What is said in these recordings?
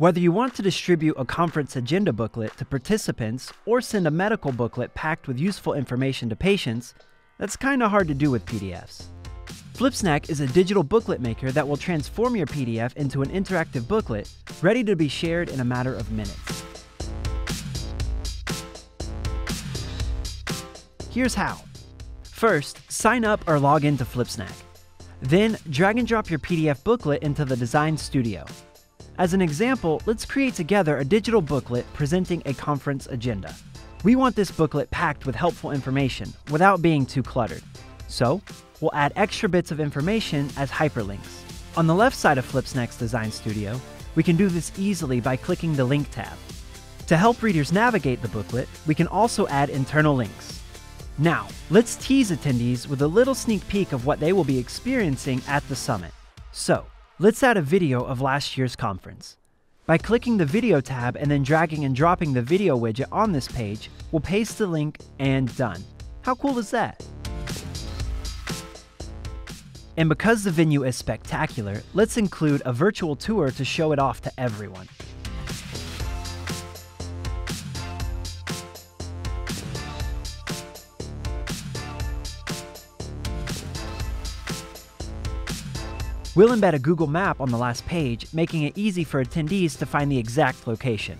Whether you want to distribute a conference agenda booklet to participants or send a medical booklet packed with useful information to patients, that's kinda hard to do with PDFs. Flipsnack is a digital booklet maker that will transform your PDF into an interactive booklet ready to be shared in a matter of minutes. Here's how. First, sign up or log into Flipsnack. Then, drag and drop your PDF booklet into the Design Studio. As an example, let's create together a digital booklet presenting a conference agenda. We want this booklet packed with helpful information without being too cluttered. So, we'll add extra bits of information as hyperlinks. On the left side of Flipsnack's Design Studio, we can do this easily by clicking the Link tab. To help readers navigate the booklet, we can also add internal links. Now, let's tease attendees with a little sneak peek of what they will be experiencing at the summit. So, let's add a video of last year's conference. By clicking the Video tab and then dragging and dropping the video widget on this page, we'll paste the link and done. How cool is that? And because the venue is spectacular, let's include a virtual tour to show it off to everyone. We'll embed a Google map on the last page, making it easy for attendees to find the exact location.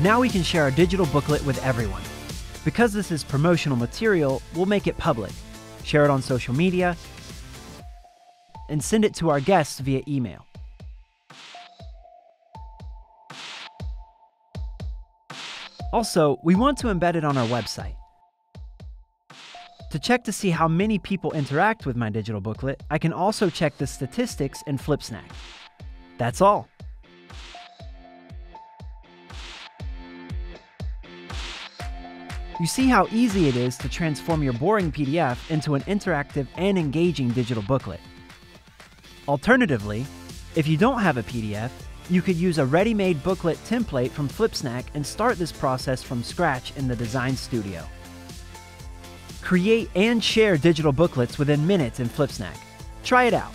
Now we can share our digital booklet with everyone. Because this is promotional material, we'll make it public, share it on social media, and send it to our guests via email. Also, we want to embed it on our website. To check to see how many people interact with my digital booklet, I can also check the statistics in Flipsnack. That's all. You see how easy it is to transform your boring PDF into an interactive and engaging digital booklet. Alternatively, if you don't have a PDF, you could use a ready-made booklet template from Flipsnack and start this process from scratch in the Design Studio. Create and share digital booklets within minutes in Flipsnack. Try it out.